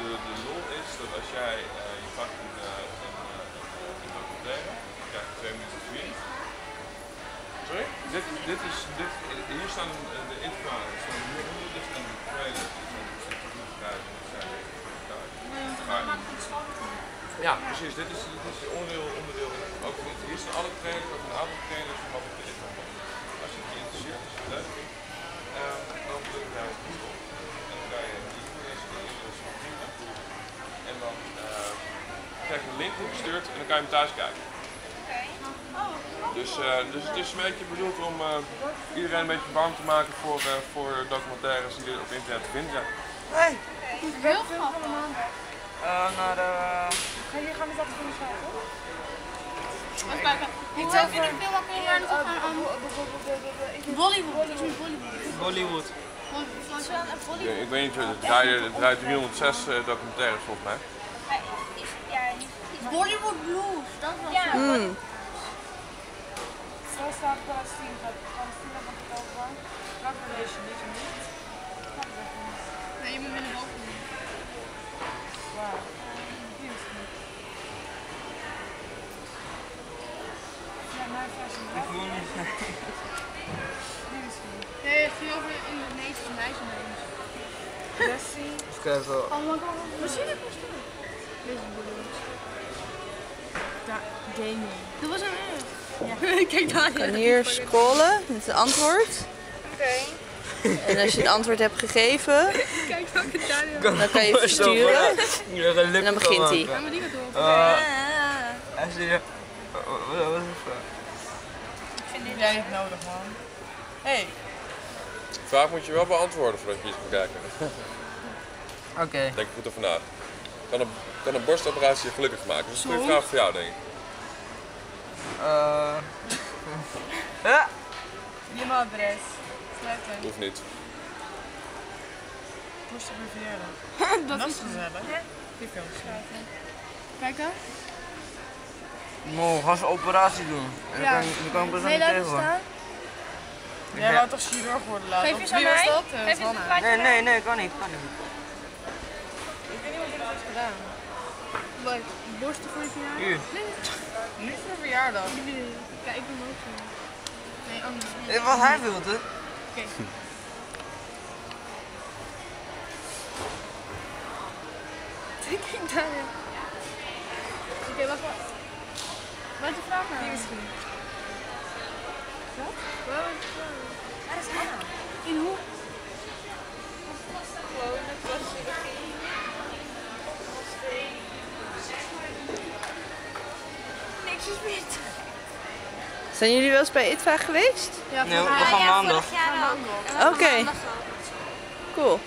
de, de lol is dat als jij eh, je pakt een, eh, een, eh, een documentaire, dan krijg je twee minuten free. Sorry? Dit, dit is, dit, hier staan eh, de intro, er staan hier onder, dit zijn de trailers, dit zijn de subtitels, dit zijn de ja, precies. Dit is, dit is onderdeel, onderdeel. Ook hier staan alle trailers, ook een aantal trailers van wat het is. Krijg je een link toegestuurd en dan kan je hem thuis kijken. Dus, eh, dus het is een beetje bedoeld om eh, iedereen een beetje warm te maken voor, eh, voor documentaires die er op internet te vinden zijn. Hey. Heel grappig. Uh, naar de... Ga je gaan we dat schrijven? Even kijken. Ik zou vind ik veel makkelijker waar naartoe gaan aan Bollywood. Met Bollywood. Bollywood. Ik, ik weet niet, het draait, het draait 306 eh, documentaires volgens mij. Bollywood Blues. Dat was ja. Mm. Zo staat Palestina. Palestina wat ik over. Welke lees je niet? niet? Nee, je moet met het niet. Ja, mijn versie. Ik voel niet. Het. Nee, het viel over in het Nederlands meisje. Even kijken. Oh my god. Wat zie je gaming. Dat was een erg. Kijk daar. Je kan hier scrollen met het antwoord. Oké. En als je het antwoord hebt gegeven, Kijk welke daar. dan kan je versturen. En dan begint hij. Ja, maar die gaat. Uh, je. Wat wat is het? Heb jij niet nodig, man. Hey. De vraag moet je wel beantwoorden voordat je iets gaat kijken. Oké. Denk er goed over na. Kan een, kan een borstoperatie je gelukkig maken? Dat is een goede vraag voor jou, denk ik. Eh. Ja. E-mailadres. Sluiten. Hoeft niet. Moest je vervelen. Dat Dat is gezellig. Die film sluiten. Kijk hè. Mo, ga een operatie doen. En Ja. dan kan, dan kan ik best laat niet tegen. staan. Jij wou toch chirurg worden laten? Geef je Of ze aan mij? Eh, Geef je ze een plaatje? Nee, nee, nee, kan niet, kan niet. Ik weet niet wat dit heeft gedaan. Wat? Borsten voor je verjaardag? Hier. Nu voor verjaardag. Je. Kijk, ik ben ook zo. Nee, anders. Eh, Wat hij wil, hè? Oké. Kijk daar. ja. Oké, wacht, wacht. Wat is de vraag nou? Misschien. Wat? Waar is? Waar hij In hoe? Zijn jullie wel eens bij ITVA geweest? Ja, Nee, we gaan maandag. Oké, cool.